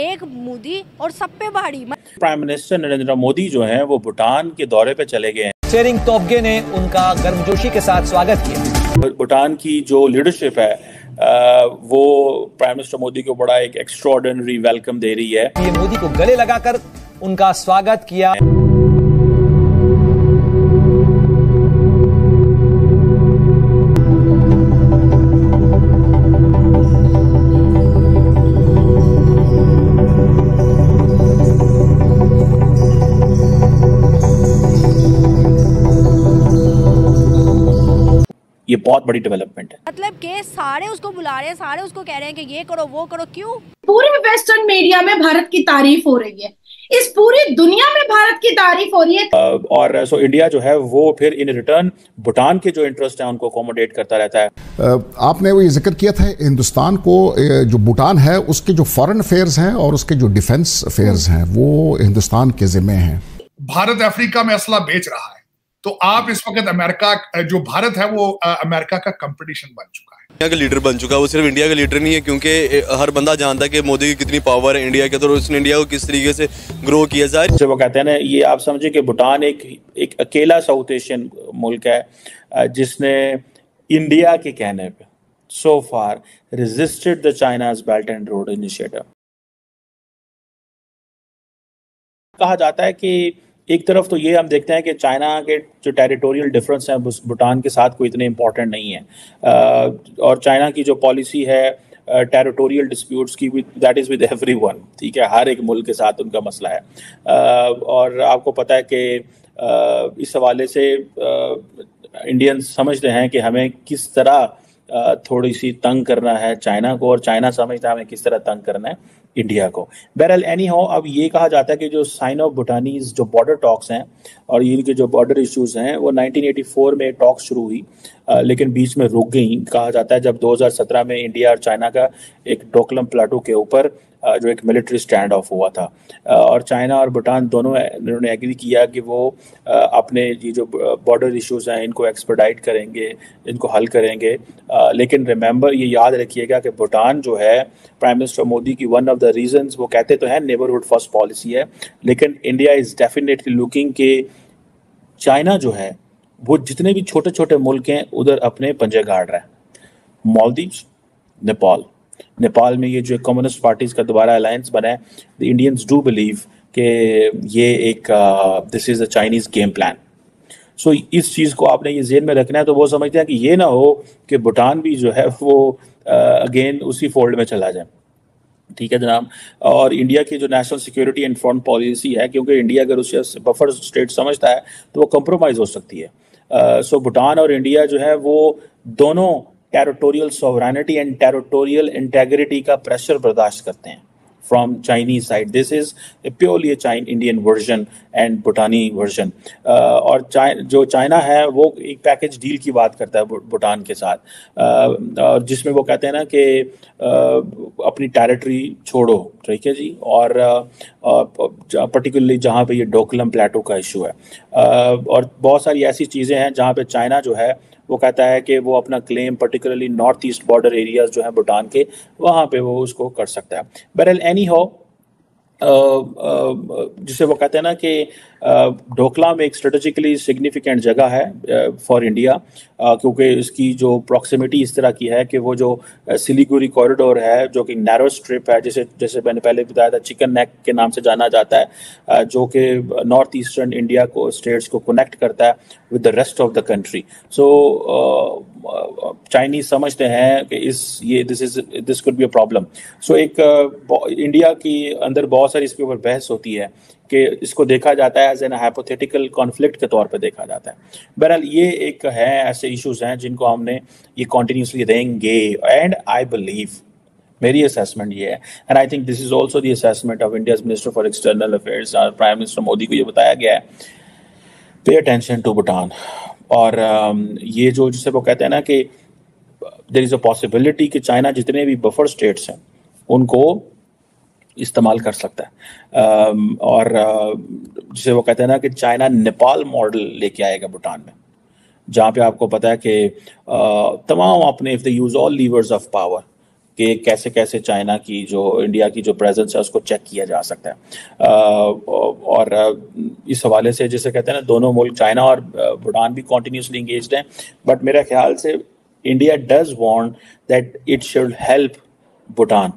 एक मोदी और सब पे भारी प्राइम मिनिस्टर नरेंद्र मोदी जो हैं वो भूटान के दौरे पे चले गए हैं। शेरिंग तोबगे ने उनका गर्मजोशी के साथ स्वागत किया। भूटान की जो लीडरशिप है वो प्राइम मिनिस्टर मोदी को बड़ा एक एक्स्ट्रॉर्डनरी वेलकम दे रही है। मोदी को गले लगाकर उनका स्वागत किया। ये बहुत बड़ी डेवलपमेंट है। मतलब के सारे उसको बुला रहे हैं सारे उसको कह रहे हैं कि ये करो वो करो क्यों? पूरे वेस्टर्न मीडिया में भारत की तारीफ़ हो रही है। इस पूरी दुनिया में भारत की तारीफ़ हो रही है। और सो इंडिया जो है वो फिर इन रिटर्न भूटान के जो इंटरेस्ट हैं उनको अकोमोडेट करता रहता है। आपने वो ये ज़िक्र किया था हिंदुस्तान को जो भूटान है उसके जो फॉरेन अफेयर्स हैं और उसके जो डिफेंस अफेयर्स हैं वो हिंदुस्तान के जिम्मे हैं। भारत अफ्रीका में असला बेच रहा है। तो आप इस वक्त अमेरिका जो भारत है वो अमेरिका का कंपटीशन बन चुका है। इंडिया का लीडर बन चुका है। वो सिर्फ़ इंडिया का लीडर नहीं है क्योंकि हर बंदा जानता है कि मोदी की कितनी पावर है इंडिया के तो उसने इंडिया को किस तरीके से ग्रो किया जाए। जैसे वो कहते हैं ना ये आप समझे कि भूटान एक एक अकेला साउथ एशियन मुल्क है जिसने इंडिया के कहने पे so far resisted the China's belt and road initiative कहा जाता है कि एक तरफ़ तो ये हम देखते हैं कि चाइना के जो टेरिटोरियल डिफरेंस हैं भूटान के साथ कोई इतने इंपॉर्टेंट नहीं है। और चाइना की जो पॉलिसी है टेरिटोरियल डिस्प्यूट्स की that is with every one ठीक है? हर एक मुल्क के साथ उनका मसला है। और आपको पता है कि इस हवाले से इंडियंस समझते हैं कि हमें किस तरह थोड़ी सी तंग करना है चाइना को, और चाइना समझता है हमें किस तरह तंग करना है इंडिया को। बहरहाल एनी हो अब ये कहा जाता है कि जो साइन ऑफ़ भूटानीज जो बॉर्डर टॉक्स हैं, और इनके जो बॉर्डर इश्यूज़ हैं, वो 1984 में टॉक्स शुरू हुई लेकिन बीच में रुक गई। कहा जाता है जब 2017 में इंडिया और चाइना का एक डोकलम प्लाटो के ऊपर जो एक मिलिट्री स्टैंड ऑफ़ हुआ था। और चाइना और भूटान दोनों उन्होंने एग्री किया कि वो अपने ये जो बॉर्डर इश्यूज़ हैं, इनको एक्सपर्डाइट करेंगे, इनको हल करेंगे। लेकिन रिमेंबर ये याद रखिएगा कि भूटान जो है प्राइम मिनिस्टर मोदी की वन ऑफ़ द रीजंस वो कहते तो हैं नेबरहुड फ़र्स्ट पॉलिसी है, लेकिन इंडिया इज़ डेफिनेटली लुकिंग के चाइना जो है, वो जितने भी छोटे छोटे मुल्क हैं, उधर अपने पंजे गाड़ रहा है। मालदीव्स नेपाल नेपाल में ये जो कम्युनिस्ट पार्टीज़ का दोबारा अलायंस बना है इंडियंस डू बिलीव कि ये एक this is a Chinese game plan so इस चीज़ को आपने ये जेन में रखना है तो वो समझते हैं कि ये ना हो कि भूटान भी जो है वो अगेन उसी फोल्ड में चला जाए। ठीक है जनाब? और इंडिया की जो national security and foreign policy है क्योंकि इंडिया अगर उसे बफर स्टेट समझता है तो वो कंप्रोमाइज हो सकती है। सो uh, भूटान so, और इंडिया जो है वो दोनों territorial sovereignty and territorial integrity का प्रेशर बर्दाश्त करते हैं from Chinese side this is a China Indian version and Bhutani. Uh, और जो चाइना है वो एक पैकेज डील की बात करता है भूटान के साथ। Uh, जिसमें वो कहते हैं ना कि uh, अपनी टेरिटरी छोड़ो। ठीक है जी? और पर्टिकुलरली जहाँ पे ये डोकलम प्लेटो का इशू है। Uh, और बहुत सारी ऐसी चीज़ें हैं जहाँ पे चाइना जो है वो कहता है कि वो अपना claim particularly north east border areas जो है भूटान के, वहाँ पे वो उसको कर सकता है। बहरहाल एनी हो जिसे वो कहते हैं ना कि ढोकला में एक स्ट्रेटेजिकली सिग्निफिकेंट जगह है फॉर इंडिया क्योंकि इसकी जो प्रॉक्सिमिटी इस तरह की है कि वो जो सिलीगुड़ी कॉरिडोर है, जो कि नैरो स्ट्रिप है, जैसे जैसे मैंने पहले बताया था चिकन नेक के नाम से जाना जाता है जो कि नॉर्थ ईस्टर्न इंडिया को स्टेट्स को कनेक्ट करता है with the rest of the country so Chinese समझते हैं कि इस, ये this is this could be a problem so एक इंडिया की अंदर बहुत सारी इसके ऊपर बहस होती है कि इसको देखा जाता है एज एन हाइपोथेटिकल कॉन्फ्लिक्ट के तौर पे देखा जाता है। बहरहाल ये एक है, ऐसे इश्यूज़ हैं जिनको हमने ये कॉन्टीन्यूसली रहेंगे एंड आई बिलीव मेरी असेसमेंट ये है। And I think this is also the assessment of India's minister for external affairs prime minister Modi को ये बताया गया है। पे अटेंशन टू भूटान और um, ये जो जिसे वो कहते हैं ना कि देर इज़ अ पॉसिबिलिटी कि चाइना जितने भी बफर स्टेट्स हैं उनको इस्तेमाल कर सकता है। Um, और uh, जिसे वो कहते हैं ना कि चाइना नेपाल मॉडल लेके आएगा भूटान में जहाँ पे आपको पता है कि uh, तमाम अपने if they use all levers of power कि कैसे कैसे चाइना की जो, इंडिया की जो प्रेजेंस है, उसको चेक किया जा सकता है। और इस हवाले से जैसे कहते हैं ना, दोनों मुल्क, चाइना और भूटान भी कॉन्टीन्यूसली इंगेज हैं। बट मेरे ख्याल से India does want that it should help Bhutan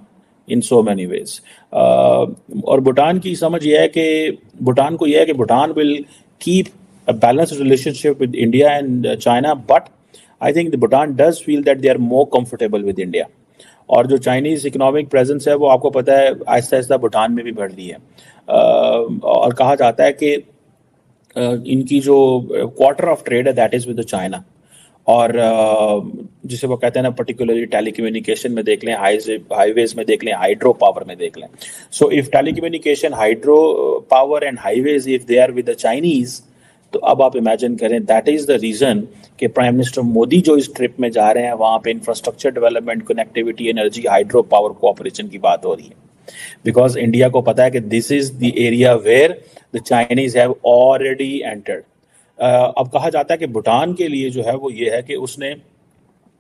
in so many ways और भूटान की समझ यह है कि, भूटान को यह है कि Bhutan will keep a balance relationship with India and China but I think the Bhutan does feel that they are more comfortable with India और जो चाइनीज़ इकोनॉमिक प्रेजेंस है, वो आपको पता है, आहिस्ता आहिस्ता भूटान में भी बढ़ रही है। और कहा जाता है कि इनकी जो क्वार्टर ऑफ़ ट्रेड है दैट इज़ विद चाइना और जिसे वो कहते हैं ना पर्टिकुलरली टेलीकम्युनिकेशन में देख लें हाईवेज में देख लें हाइड्रो पावर में देख लें। So if telecommunication hydro power and highways if they are with the Chinese तो अब आप इमेजिन करें दैट इज़ द रीजन कि प्राइम मिनिस्टर मोदी जो इस ट्रिप में जा रहे हैं वहाँ पे infrastructure development connectivity energy hydro power cooperation की बात हो रही है। बिकॉज़ इंडिया को पता है कि this is the area where the Chinese have already entered अब कहा जाता है कि भूटान के लिए जो है वो ये है कि उसने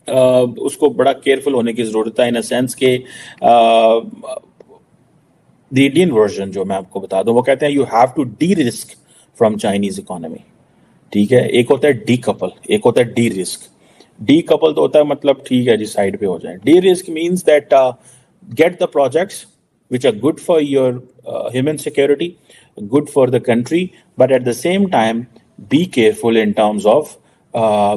Uh, उसको बड़ा केयरफुल होने की ज़रूरत है इन अ सेंस के द इंडियन वर्जन जो मैं आपको बता दूँ वो कहते हैं you have to derisk from Chinese economy ठीक है? एक होता है डी कपल एक होता है डी रिस्क डी कपल तो होता है मतलब ठीक है जी साइड पे हो जाए। Derisk means that get the projects which are good for your human security good for the country but at the same time be careful in terms of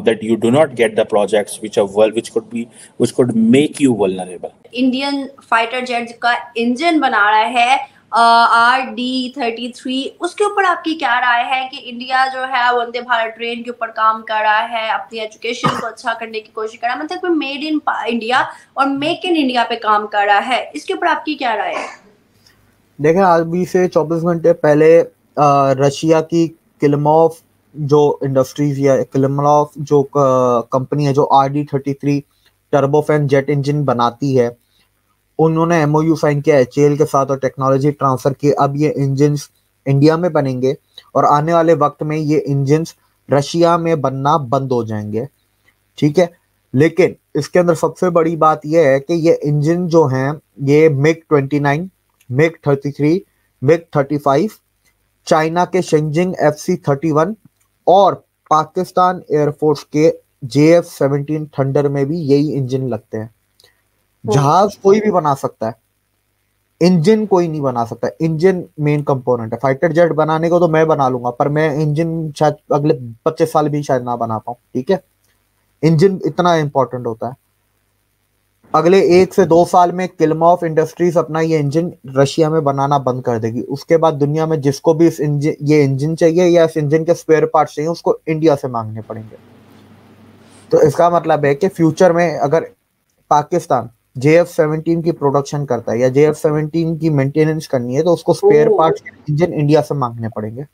that you do not get the projects which are world which could be which could make you world Indian fighter jet का engine बना रहा है are D thirty three उसके ऊपर आपकी क्या राय है कि इंडिया जो है, वंदे भारत ट्रेन के ऊपर काम कर रहा है, अपनी एजुकेशन को अच्छा करने की कोशिश कर रहा है? मतलब मेड इन इंडिया और मेक इन इंडिया पे काम कर रहा है। इसके ऊपर आपकी क्या राय है? देखें, आज भी से 24 घंटे पहले रशिया की किलमॉफ जो इंडस्ट्रीज़ या किलमॉफ जो कंपनी है, जो R D thirty three turbofan jet engine बनाती है उन्होंने एमओयू साइन किया एच के साथ और टेक्नोलॉजी ट्रांसफ़र की। अब ये इंजन इंडिया में बनेंगे और आने वाले वक्त में ये इंजन रशिया में बनना बंद हो जाएँगे। ठीक है? लेकिन इसके अंदर सबसे बड़ी बात यह है कि ये इंजन जो हैं ये मिग 29, मिग 33, मिग 35, चाइना के Shenyang F C thirty one और पाकिस्तान एयरफोर्स के जे एफ़ सेवनटीन थंडर में भी यही इंजन लगते हैं। जहाज़ कोई भी बना सकता है। इंजन कोई नहीं बना सकता। इंजन मेन कंपोनेंट है। फाइटर जेट बनाने को तो मैं बना लूँगा, पर मैं इंजन शायद अगले पच्चीस साल भी शायद ना बना पाऊँ, ठीक है? इंजन इतना इंपॉर्टेंट होता है। अगले एक से दो साल में किलमॉफ इंडस्ट्रीज़ अपना ये इंजन रशिया में बनाना बंद कर देगी। उसके बाद दुनिया में जिसको भी इस इंजन, ये इंजन चाहिए या इस इंजन के स्पेयर पार्ट चाहिए, उसको इंडिया से मांगने पड़ेंगे। तो इसका मतलब है कि फ्यूचर में अगर पाकिस्तान जे एफ़ सेवनटीन की प्रोडक्शन करता है या जे एफ़ सेवनटीन की मेंटेनेंस करनी है तो उसको स्पेयर पार्ट इंजन इंडिया से मांगने पड़ेंगे।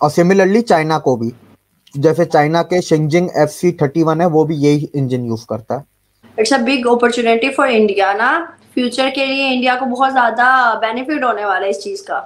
और सिमिलरली चाइना को भी। जैसे चाइना के Shenyang F C thirty one है वो भी यही इंजन यूज़ करता है। It's a big opportunity for India ना। फ्यूचर के लिए इंडिया को बहुत ज़्यादा बेनिफिट होने वाला है इस चीज़ का।